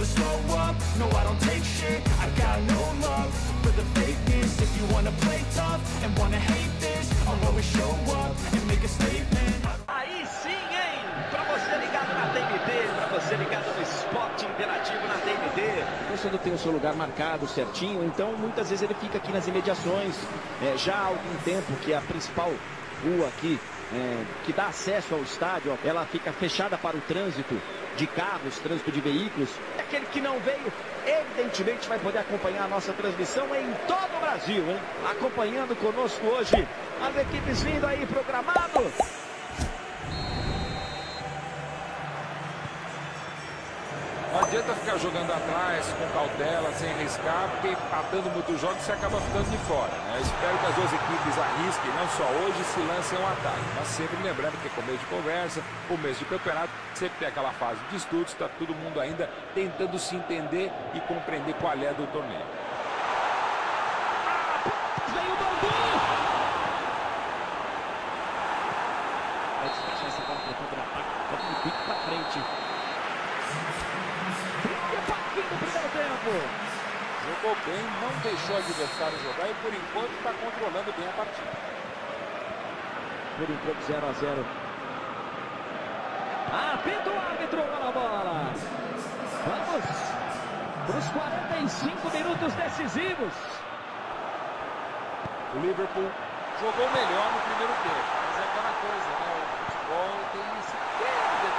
never slow up, no I don't take shit I got no love for the fakeness If you wanna play tough and wanna hate this I'll always show up and make a statement Aí sim, hein? Pra você ligado na TNT, pra você ligado no esporte interativo na TNT. O torcedor tem o seu lugar marcado certinho, então muitas vezes ele fica aqui nas imediações. É, já há algum tempo que a principal rua aqui, é, que dá acesso ao estádio, ela fica fechada para o trânsito de carros, trânsito de veículos. Aquele que não veio, evidentemente vai poder acompanhar a nossa transmissão em todo o Brasil, hein? Acompanhando conosco hoje as equipes vindo aí programado. Não adianta ficar jogando atrás com cautela, sem arriscar, porque empatando muitos jogos você acaba ficando de fora. Né? Espero que as duas equipes arrisquem, não só hoje, se lancem um ataque. Mas sempre lembrando que é começo de conversa, começo de campeonato, sempre tem aquela fase de estudos, está todo mundo ainda tentando se entender e compreender qual é do torneio. Vem o Bangu! Ataque. Vamos no pique pra frente. 30 no primeiro tempo. Jogou bem, não deixou o adversário jogar e por enquanto está controlando bem a partida. Por enquanto 0 a 0. Apita o árbitro na bola. Vamos para os 45 minutos decisivos. O Liverpool jogou melhor no primeiro tempo, mas é aquela coisa, né? O futebol tem esse pequeno